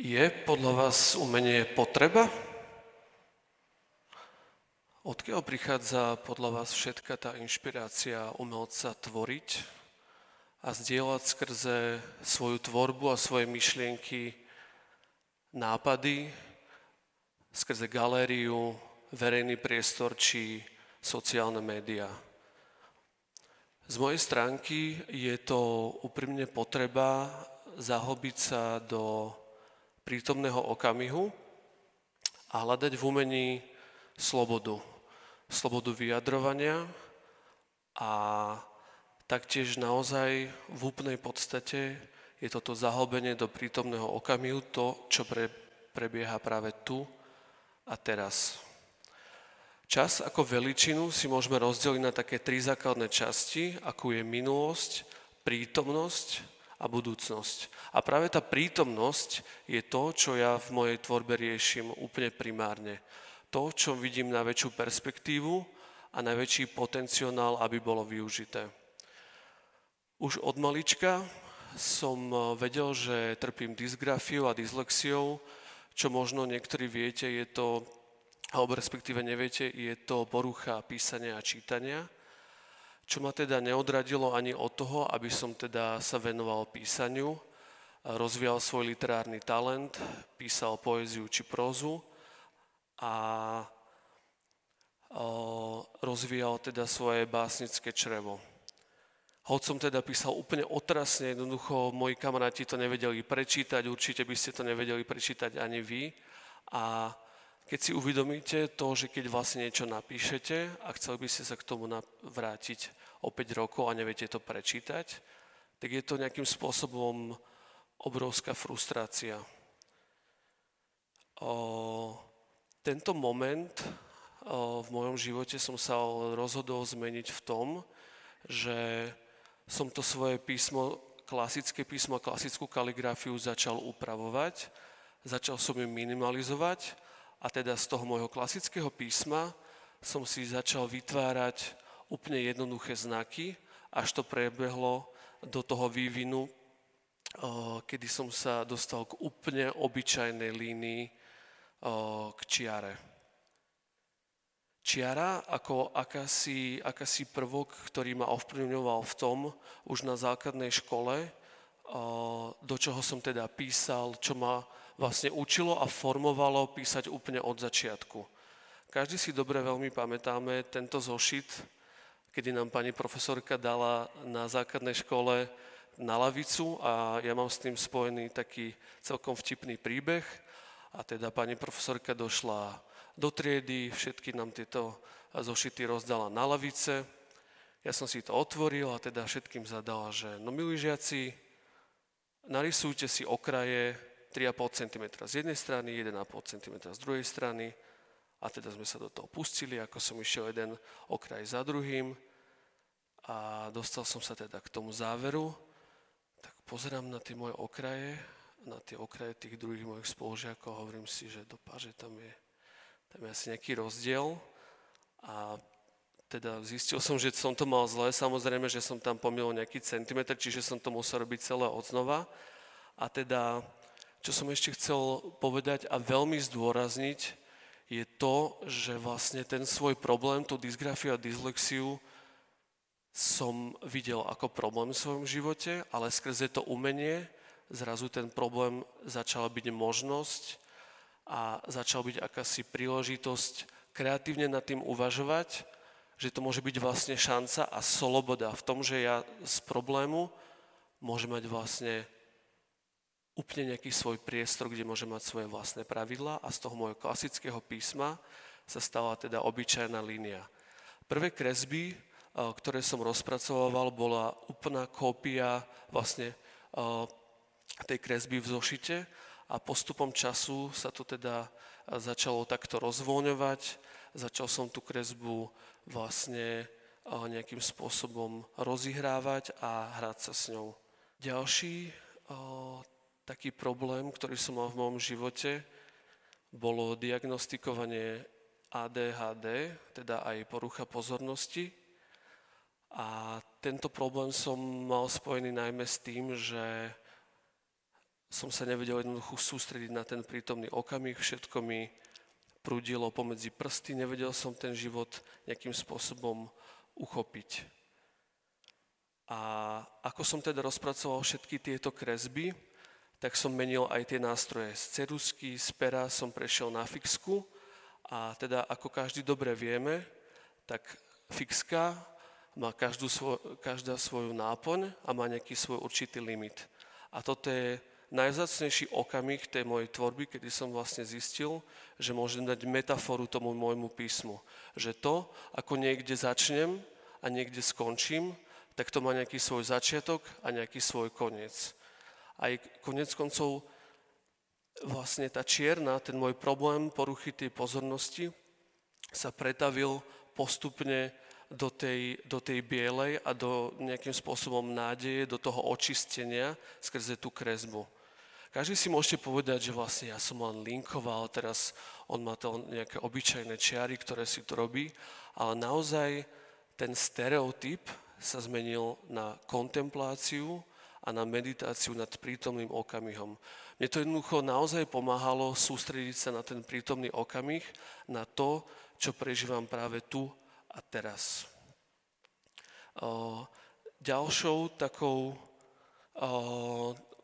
Je podľa vás umenie potreba? Odkiaľ prichádza podľa vás všetka tá inšpirácia umelca tvoriť a zdieľať skrze svoju tvorbu a svoje myšlienky nápady, skrze galériu, verejný priestor či sociálne médiá? Z mojej stránky je to úprimne potreba zahobiť sa do prítomného okamihu a hľadať v umení slobodu. Slobodu vyjadrovania a taktiež naozaj v úplnej podstate je toto zahobenie do prítomného okamihu to, čo pre, prebieha práve tu a teraz. Čas ako veličinu si môžeme rozdeliť na také tri základné časti, ako je minulosť, prítomnosť a budúcnosť. A práve tá prítomnosť je to, čo ja v mojej tvorbe riešim úplne primárne. To, čo vidím na väčšiu perspektívu a najväčší potenciál, aby bolo využité. Už od malička som vedel, že trpím dysgrafiou a dyslexiou, čo možno niektorí viete, je to alebo respektíve neviete, je to porucha písania a čítania, čo ma teda neodradilo ani od toho, aby som teda sa venoval písaniu, rozvíjal svoj literárny talent, písal poéziu či prózu a rozvíjal teda svoje básnické črevo. Hoď som teda písal úplne otrasne, jednoducho moji kamaráti to nevedeli prečítať, určite by ste to nevedeli prečítať ani vy. A keď si uvedomíte to, že keď vlastne niečo napíšete a chceli by ste sa k tomu vrátiť o 5 rokov a neviete to prečítať, tak je to nejakým spôsobom obrovská frustrácia. O, tento moment o, v mojom živote som sa rozhodol zmeniť v tom, že som to svoje písmo, klasické písmo klasickú kaligrafiu začal upravovať, začal som ju minimalizovať a teda z toho môjho klasického písma som si začal vytvárať úplne jednoduché znaky, až to prebehlo do toho vývinu, kedy som sa dostal k úplne obyčajnej línii k čiare. Čiara ako akási, akási prvok, ktorý ma ovplyvňoval v tom už na základnej škole, do čoho som teda písal, čo ma vlastne učilo a formovalo písať úplne od začiatku. Každý si dobre veľmi pamätáme tento zošit, kedy nám pani profesorka dala na základnej škole na lavicu a ja mám s tým spojený taký celkom vtipný príbeh. A teda pani profesorka došla do triedy, všetky nám tieto zošity rozdala na lavice. Ja som si to otvoril a teda všetkým zadala, že no milí žiaci, narysujte si okraje 3,5 cm z jednej strany, 1,5 cm z druhej strany. A teda sme sa do toho pustili, ako som išiel jeden okraj za druhým. A dostal som sa teda k tomu záveru, tak pozerám na tie moje okraje, na tie okraje tých druhých mojich spolužiakov. Hovorím si, že do páže tam je, tam je asi nejaký rozdiel. A teda zistil som, že som to mal zle, samozrejme, že som tam pomýlil nejaký centimetr, čiže som to musel robiť celé od znova. A teda čo som ešte chcel povedať a veľmi zdôrazniť, je to, že vlastne ten svoj problém, tú dysgrafiu a dyslexiu, som videl ako problém v svojom živote, ale skrze to umenie zrazu ten problém začala byť možnosť a začal byť akási príležitosť kreatívne nad tým uvažovať, že to môže byť vlastne šanca a sloboda v tom, že ja z problému môžem mať vlastne úplne nejaký svoj priestor, kde môže mať svoje vlastné pravidlá a z toho môjho klasického písma sa stala teda obyčajná línia. Prvé kresby, eh, ktoré som rozpracoval, bola úplná kópia vlastne eh, tej kresby v zošite a postupom času sa to teda eh, začalo takto rozvoľňovať. Začal som tú kresbu vlastne nejakým spôsobom rozihrávať a hrať sa s ňou. Ďalší taký problém, ktorý som mal v mojom živote, bolo diagnostikovanie ADHD, teda aj porucha pozornosti. A tento problém som mal spojený najmä s tým, že som sa nevedel jednoducho sústrediť na ten prítomný okamih, všetko mi prúdilo pomedzi prsty, nevedel som ten život nejakým spôsobom uchopiť. A ako som teda rozpracoval všetky tieto kresby, tak som menil aj tie nástroje. Z cerusky, z pera som prešiel na fixku a teda ako každý dobre vieme, tak fixka má každú svoj, každá svoju náplň a má nejaký svoj určitý limit. A toto je najvzácnejší okamih tej mojej tvorby, kedy som vlastne zistil, že môžem dať metaforu tomu môjmu písmu. Že to, ako niekde začnem a niekde skončím, tak to má nejaký svoj začiatok a nejaký svoj koniec. Aj konec koncov vlastne tá čierna, ten môj problém poruchy tej pozornosti sa pretavil postupne do tej, do tej bielej a do nejakým spôsobom nádeje, do toho očistenia skrze tú kresbu. Každý si môžete povedať, že vlastne ja som len linkoval, teraz on má to nejaké obyčajné čiary, ktoré si to robí, ale naozaj ten stereotyp sa zmenil na kontempláciu a na meditáciu nad prítomným okamihom. Mne to jednoducho naozaj pomáhalo sústrediť sa na ten prítomný okamih, na to, čo prežívam práve tu a teraz. Ďalšou takou,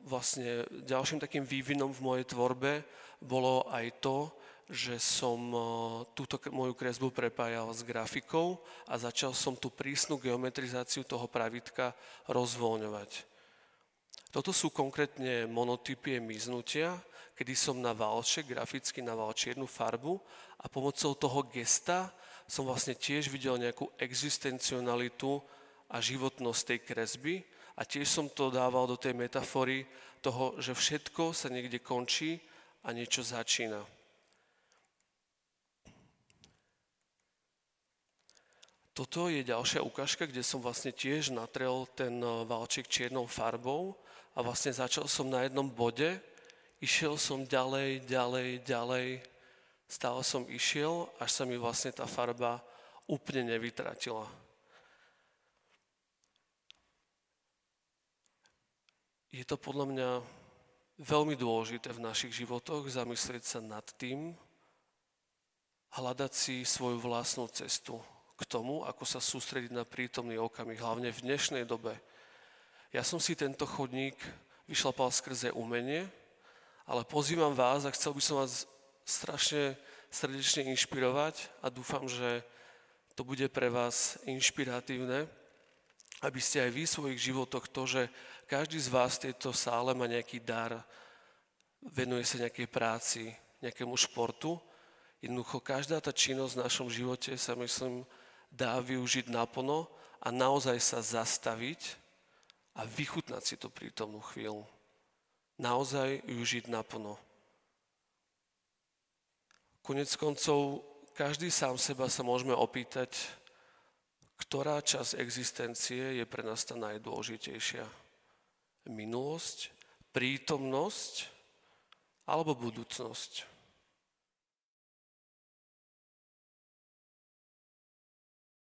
vlastne ďalším takým vývinom v mojej tvorbe bolo aj to, že som túto moju kresbu prepájal s grafikou a začal som tú prísnu geometrizáciu toho pravitka rozvoľňovať. Toto sú konkrétne monotypie miznutia, kedy som na valče, graficky naval čiernu farbu a pomocou toho gesta som vlastne tiež videl nejakú existencionalitu a životnosť tej kresby a tiež som to dával do tej metafory toho, že všetko sa niekde končí a niečo začína. Toto je ďalšia ukážka, kde som vlastne tiež natrel ten eh, valček čiernou farbou a vlastne začal som na jednom bode, išiel som ďalej, ďalej, ďalej, Stále som išiel, až sa mi vlastne tá farba úplne nevytratila. Je to podľa mňa veľmi dôležité v našich životoch zamyslieť sa nad tým, hľadať si svoju vlastnú cestu k tomu, ako sa sústrediť na prítomný okamih, hlavne v dnešnej dobe. Ja som si tento chodník vyšlapal skrze umenie, ale pozývam vás a chcel by som vás strašne srdečne inšpirovať a dúfam, že to bude pre vás inšpiratívne, aby ste aj vy v svojich životoch to, že každý z vás v tejto sále má nejaký dar, venuje sa nejakej práci, nejakému športu. Jednoducho každá tá činnosť v našom živote sa, myslím, dá využiť naplno a naozaj sa zastaviť a vychutnať si to prítomnú chvíľu. Naozaj ju žiť naplno. Konec koncov, každý sám seba sa môžeme opýtať, ktorá časť existencie je pre nás tá najdôležitejšia. Minulosť, prítomnosť alebo budúcnosť.